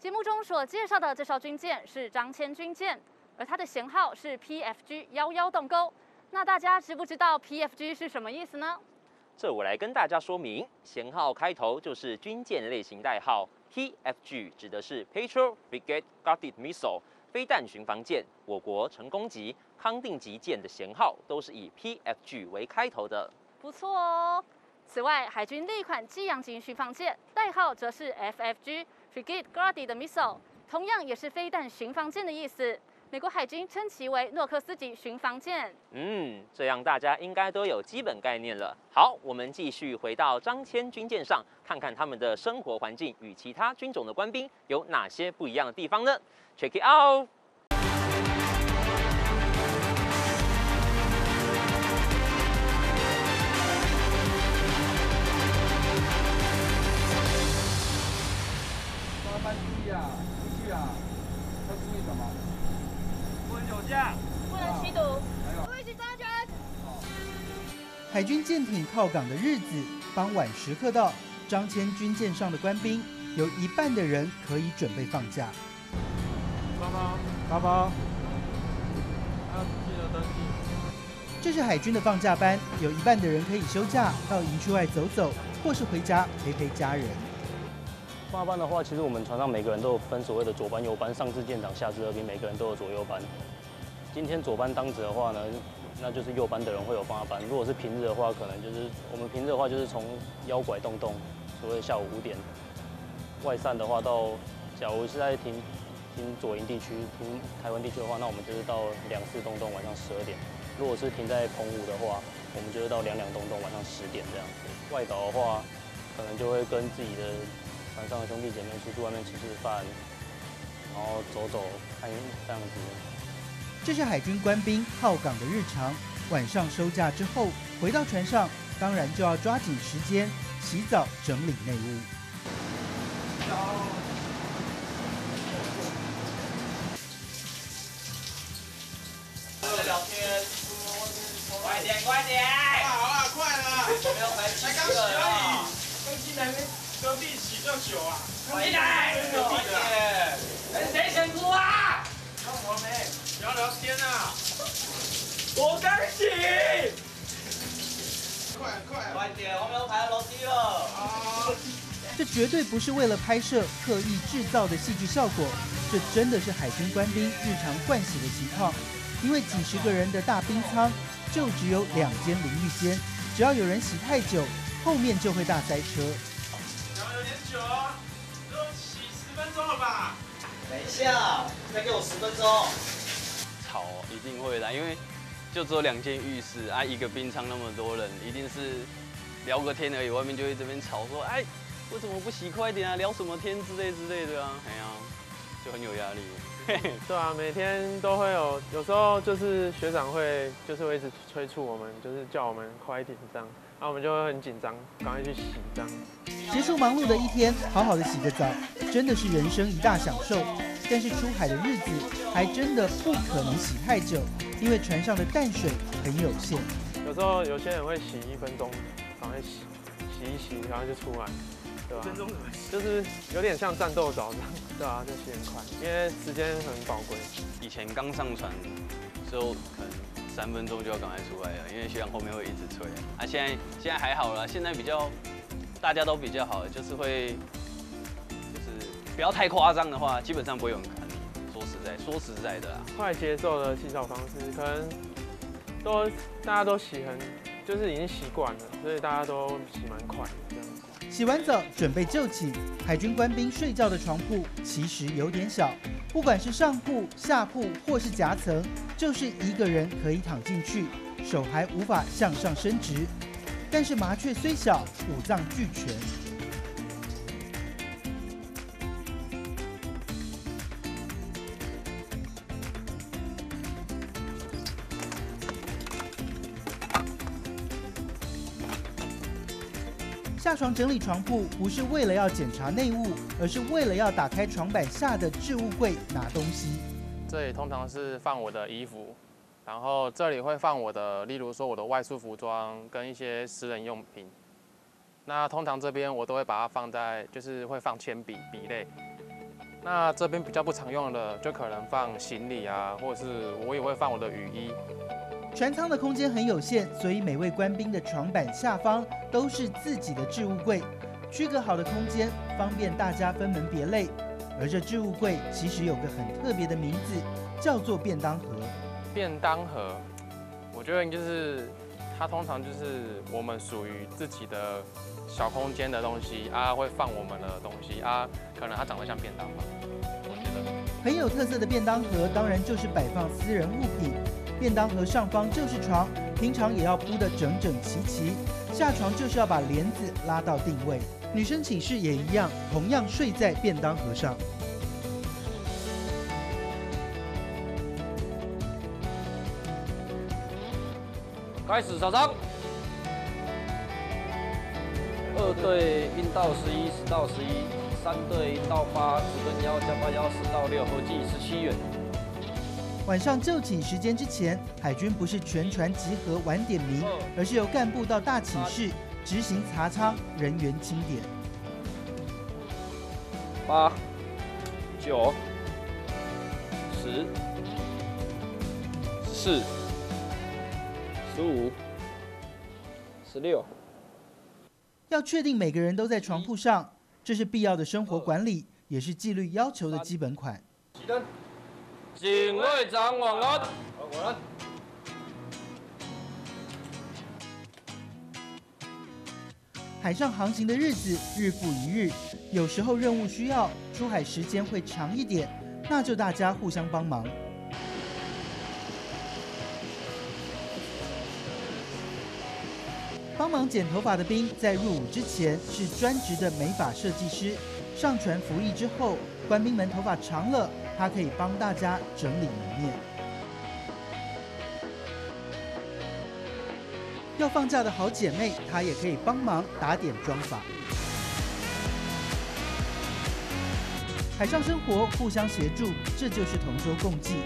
节目中所介绍的这艘军舰是张骞军舰，而它的舷号是 PFG 幺幺洞沟。那大家知不知道 PFG 是什么意思呢？这我来跟大家说明，舷号开头就是军舰类型代号，PFG 指的是 Patriot Frigate Guided Missile 飞弹巡防舰。我国成功级、康定级舰的舷号都是以 PFG 为开头的。不错哦。此外，海军另一款激扬型巡防舰代号则是 FFG Frigate Guardi 的 Missile，同样也是飞弹巡防舰的意思。美国海军称其为诺克斯级巡防舰。嗯，这样大家应该都有基本概念了。好，我们继续回到张骞军舰上，看看他们的生活环境与其他军种的官兵有哪些不一样的地方呢？Check it out。加班注意啊，出去啊，要注意什么？不能酒驾，不能吸毒。海军舰艇靠港的日子，傍晚时刻到，张骞军舰上的官兵有一半的人可以准备放假。包包，包包，还要记得登记。这是海军的放假班，有一半的人可以休假到营区外走走，或是回家陪陪家人。放班的话，其实我们船上每个人都有分所谓的左班、右班，上至舰长，下至二兵，每个人都有左右班。今天左班当值的话呢，那就是右班的人会有八班。如果是平日的话，可能就是我们平日的话就是从腰拐洞洞，所谓下午五点外散的话到，假如是在停停左营地区、停台湾地区的话，那我们就是到两四洞洞晚上十二点。如果是停在澎湖的话，我们就是到两两洞洞晚上十点这样子。外岛的话，可能就会跟自己的船上的兄弟姐妹出去外面吃吃饭，然后走走看这样子。这是海军官兵靠港的日常。晚上收假之后，回到船上，当然就要抓紧时间洗澡、整理内务。啊？进来！快点！谁先出啊？看我没？聊聊天啊！我刚洗。快快快点！我们要爬楼梯了。啊！这绝对不是为了拍摄刻意制造的戏剧效果，这真的是海军官兵日常盥洗的情况。因为几十个人的大冰舱就只有两间淋浴间，只要有人洗太久，后面就会大塞车。聊有点久啊，等一下，再给我十分钟。吵一定会的，因为就只有两间浴室啊，一个冰仓那么多人，一定是聊个天而已，外面就会这边吵说，哎，为什么不洗快点啊？聊什么天之类之类的啊？哎呀，就很有压力。对啊，每天都会有，有时候就是学长会就是会一直催促我们，就是叫我们快一点这样，然后我们就会很紧张，赶快去洗这样。结束忙碌的一天，好好的洗个澡，真的是人生一大享受。但是出海的日子还真的不可能洗太久，因为船上的淡水很有限。有时候有些人会洗一分钟，赶快洗洗一洗，然后就出来。对吧？就是有点像战斗澡这样，对啊，就洗很快，因为时间很宝贵。以前刚上船之后，可能三分钟就要赶快出来了，因为学长后面会一直催。啊，现在现在还好了，现在比较大家都比较好，就是会就是不要太夸张的话，基本上不会有人看你。说实在，说实在的啦，快节奏的洗澡方式，可能都大家都洗很，就是已经习惯了，所以大家都洗蛮快的这样。洗完澡准备就寝，海军官兵睡觉的床铺其实有点小，不管是上铺、下铺或是夹层，就是一个人可以躺进去，手还无法向上伸直。但是麻雀虽小，五脏俱全。下床整理床铺，不是为了要检查内务，而是为了要打开床板下的置物柜拿东西。这里通常是放我的衣服，然后这里会放我的，例如说我的外出服装跟一些私人用品。那通常这边我都会把它放在，就是会放铅笔、笔类。那这边比较不常用的，就可能放行李啊，或者是我也会放我的雨衣。船舱的空间很有限，所以每位官兵的床板下方都是自己的置物柜，区隔好的空间，方便大家分门别类。而这置物柜其实有个很特别的名字，叫做便当盒。便当盒，我觉得就是它通常就是我们属于自己的小空间的东西啊，会放我们的东西啊，可能它长得像便当吧。我觉得很有特色的便当盒，当然就是摆放私人物品。便当盒上方就是床，平常也要铺得整整齐齐。下床就是要把帘子拉到定位。女生寝室也一样，同样睡在便当盒上。开始上场。二队阴道十一，十到十一；三队阴道八，十跟幺加八幺，十到六，合计十七元。晚上就寝时间之前，海军不是全船集合晚点名，而是由干部到大寝室执行查舱、人员清点。八、九、十、十四、十五、十六。要确定每个人都在床铺上，这是必要的生活管理，也是纪律要求的基本款。起灯。警卫长晚安。晚安。海上航行的日子日复一日，有时候任务需要出海时间会长一点，那就大家互相帮忙。帮忙剪头发的兵在入伍之前是专职的美发设计师，上船服役之后，官兵们头发长了。他可以帮大家整理门面。要放假的好姐妹，她也可以帮忙打点妆发。海上生活互相协助，这就是同舟共济。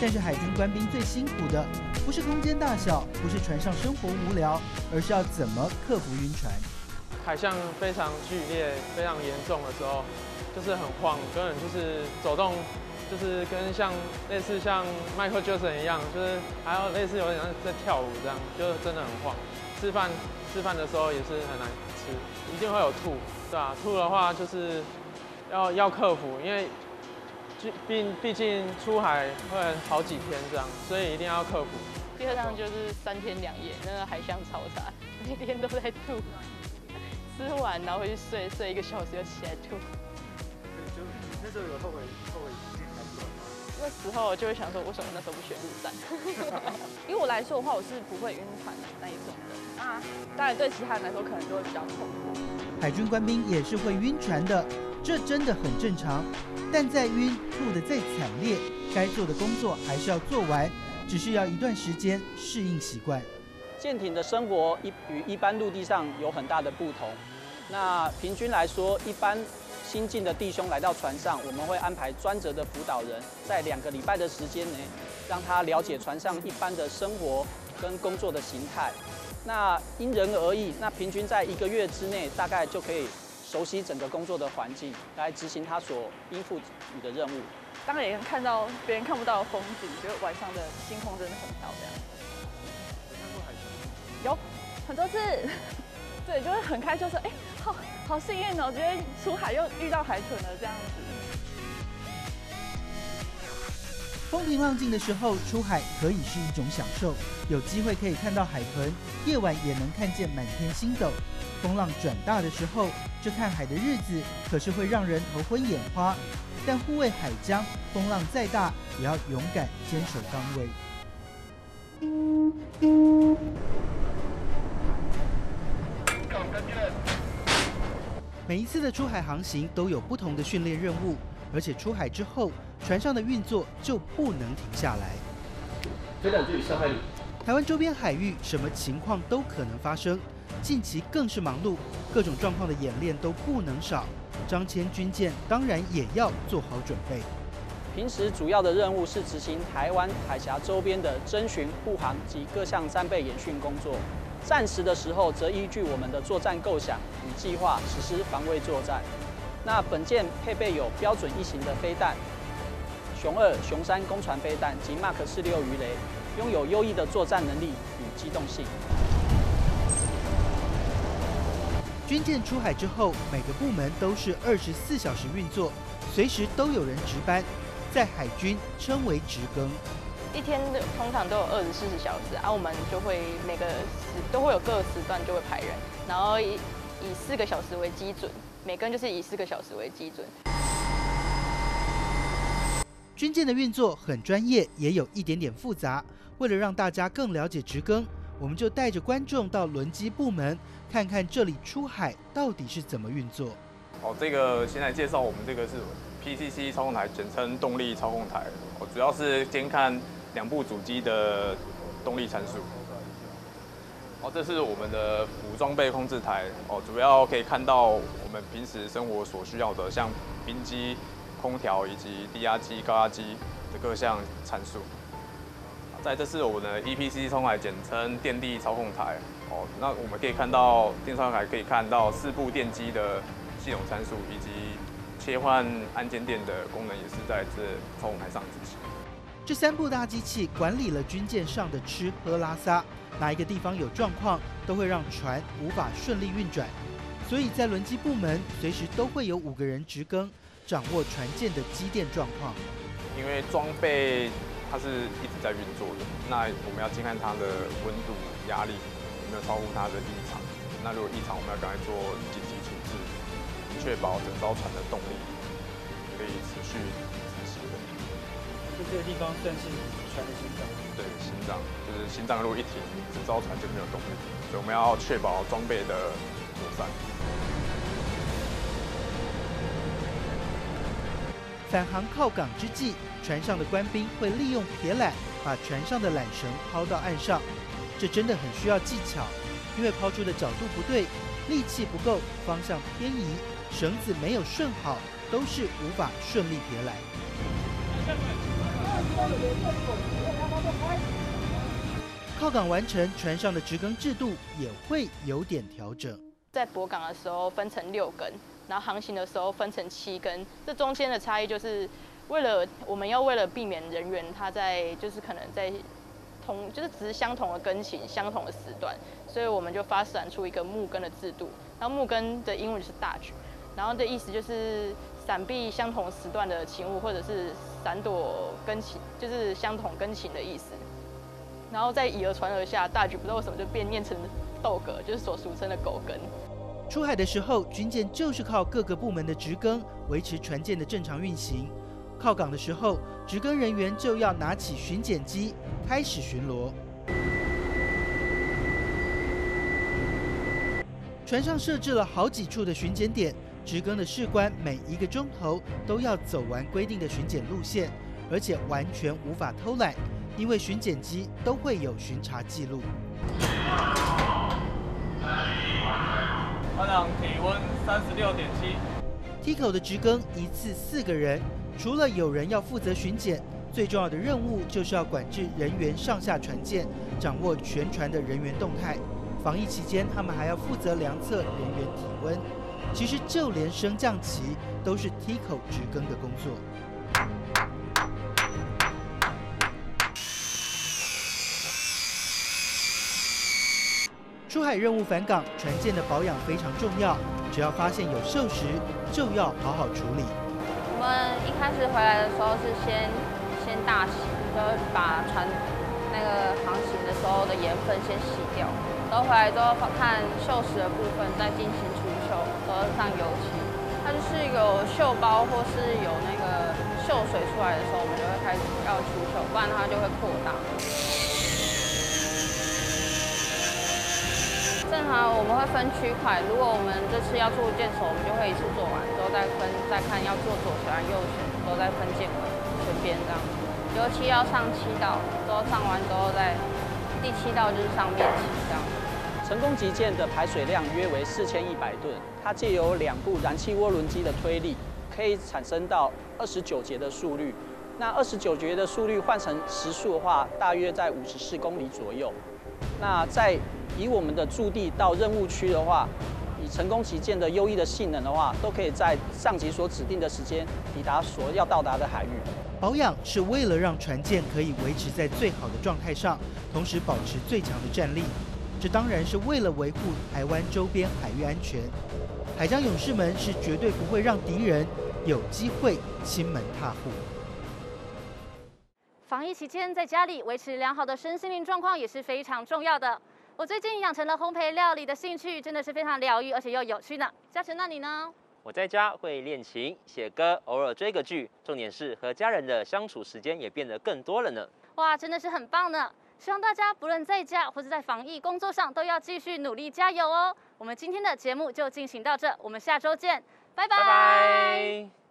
但是海军官兵最辛苦的，不是空间大小，不是船上生活无聊，而是要怎么克服晕船。海象非常剧烈、非常严重的时候，就是很晃，根本就是走动。就是跟像类似像 Michael Jackson 一样，就是还有类似有点像在跳舞这样，就真的很晃。吃饭吃饭的时候也是很难吃，一定会有吐，对吧？吐的话就是要要克服，因为毕毕竟出海会好几天这样，所以一定要克服。第二趟就是三天两夜，那个海象超差，每天都在吐。吃完然后回去睡，睡一个小时就起来吐。那时候有后悔后悔。那时候就会想说，为什么那时候不选陆战？因为我来说的话，我是不会晕船的那一种的。啊，当然对其他人来说可能就会比较痛苦。海军官兵也是会晕船的，这真的很正常。但再晕吐的再惨烈，该做的工作还是要做完，只是要一段时间适应习惯。舰艇的生活一与一般陆地上有很大的不同。那平均来说，一般。新进的弟兄来到船上，我们会安排专责的辅导人，在两个礼拜的时间内，让他了解船上一般的生活跟工作的形态。那因人而异，那平均在一个月之内，大概就可以熟悉整个工作的环境，来执行他所应付你的任务。当然也能看到别人看不到的风景，觉得晚上的星空真的很漂亮。有很多次，对，就会很开心，说哎，好。好幸运哦！觉得出海又遇到海豚了，这样子。风平浪静的时候出海可以是一种享受，有机会可以看到海豚，夜晚也能看见满天星斗。风浪转大的时候，这看海的日子可是会让人头昏眼花。但护卫海疆，风浪再大也要勇敢坚守岗位。每一次的出海航行都有不同的训练任务，而且出海之后，船上的运作就不能停下来。飞弹距离上海里。台湾周边海域什么情况都可能发生，近期更是忙碌，各种状况的演练都不能少。张骞军舰当然也要做好准备。平时主要的任务是执行台湾海峡周边的侦巡、护航及各项战备演训工作。战时的时候，则依据我们的作战构想与计划实施防卫作战。那本舰配备有标准一型的飞弹，熊二、熊三攻船飞弹及 Mark 四六鱼雷，拥有优异的作战能力与机动性。军舰出海之后，每个部门都是二十四小时运作，随时都有人值班，在海军称为值更。一天的通常都有二十四小时，啊，我们就会每个时都会有各个时段就会排人，然后以以四个小时为基准，每个人就是以四个小时为基准。军舰的运作很专业，也有一点点复杂。为了让大家更了解值更，我们就带着观众到轮机部门看看这里出海到底是怎么运作。哦，这个先来介绍我们这个是 PCC 操控台，简称动力操控台，哦，主要是监看。两部主机的动力参数。哦，这是我们的辅装备控制台。哦，主要可以看到我们平时生活所需要的，像冰机、空调以及低压机、高压机的各项参数。在，这是我们的 EPC 操控台，简称电力操控台。哦，那我们可以看到电操控台可以看到四部电机的系统参数，以及切换按键电的功能，也是在这操控台上执行。这三部大机器管理了军舰上的吃喝拉撒，哪一个地方有状况，都会让船无法顺利运转。所以在轮机部门，随时都会有五个人值更，掌握船舰的机电状况。因为装备它是一直在运作的，那我们要监看它的温度、压力有没有超乎它的异常。那如果异常，我们要赶快做紧急处置，确保整艘船的动力可以持续。这个地方算是船的心脏。对，心脏就是心脏，如果一停，整艘船就没有动力。所以我们要确保装备的妥善。返航靠港之际，船上的官兵会利用铁缆把船上的缆绳抛到岸上。这真的很需要技巧，因为抛出的角度不对，力气不够，方向偏移，绳子没有顺好，都是无法顺利撇缆。靠港完成，船上的直更制度也会有点调整。在泊港的时候分成六根，然后航行的时候分成七根。这中间的差异就是为了我们要为了避免人员他在就是可能在同就是只是相同的根型、相同的时段，所以我们就发展出一个木根的制度。然后木根的英文是 Dutch，然后的意思就是。闪避相同时段的勤务，或者是闪躲跟勤，就是相同跟勤的意思。然后在以讹传讹下，大局不知道为什么就变念成斗格，就是所俗称的狗根。出海的时候，军舰就是靠各个部门的值更维持船舰的正常运行。靠港的时候，值更人员就要拿起巡检机开始巡逻。船上设置了好几处的巡检点。值更的士官每一个钟头都要走完规定的巡检路线，而且完全无法偷懒，因为巡检机都会有巡查记录。船长体温三十六点七。T 口的值更一次四个人，除了有人要负责巡检，最重要的任务就是要管制人员上下船舰，掌握全船的人员动态。防疫期间，他们还要负责量测人员体温。其实就连升降旗都是 T 口直更的工作。出海任务返港，船舰的保养非常重要。只要发现有锈蚀，就要好好处理。我们一开始回来的时候是先先大洗，就把船那个航行的时候的盐分先洗掉，然后回来之后看锈蚀的部分再进行除锈。和上油漆，它就是有锈包或是有那个锈水出来的时候，我们就会开始要除锈，不然它就会扩大。正常我们会分区块，如果我们这次要做箭手，我们就会一次做完，之后再分再看要做左旋右旋，都再分箭尾、旋边这样。尤其要上七道，之后上完之后再第七道就是上面漆这样。成功级舰的排水量约为四千一百吨，它借由两部燃气涡轮机的推力，可以产生到二十九节的速率。那二十九节的速率换成时速的话，大约在五十四公里左右。那在以我们的驻地到任务区的话，以成功旗舰的优异的性能的话，都可以在上级所指定的时间抵达所要到达的海域。保养是为了让船舰可以维持在最好的状态上，同时保持最强的战力。这当然是为了维护台湾周边海域安全。海疆勇士们是绝对不会让敌人有机会亲门踏户。防疫期间，在家里维持良好的身心灵状况也是非常重要的。我最近养成了烘焙料理的兴趣，真的是非常疗愈，而且又有趣呢。嘉诚，那你呢？我在家会练琴、写歌，偶尔追个剧，重点是和家人的相处时间也变得更多了呢。哇，真的是很棒呢！希望大家不论在家或者在防疫工作上，都要继续努力加油哦。我们今天的节目就进行到这，我们下周见，拜拜。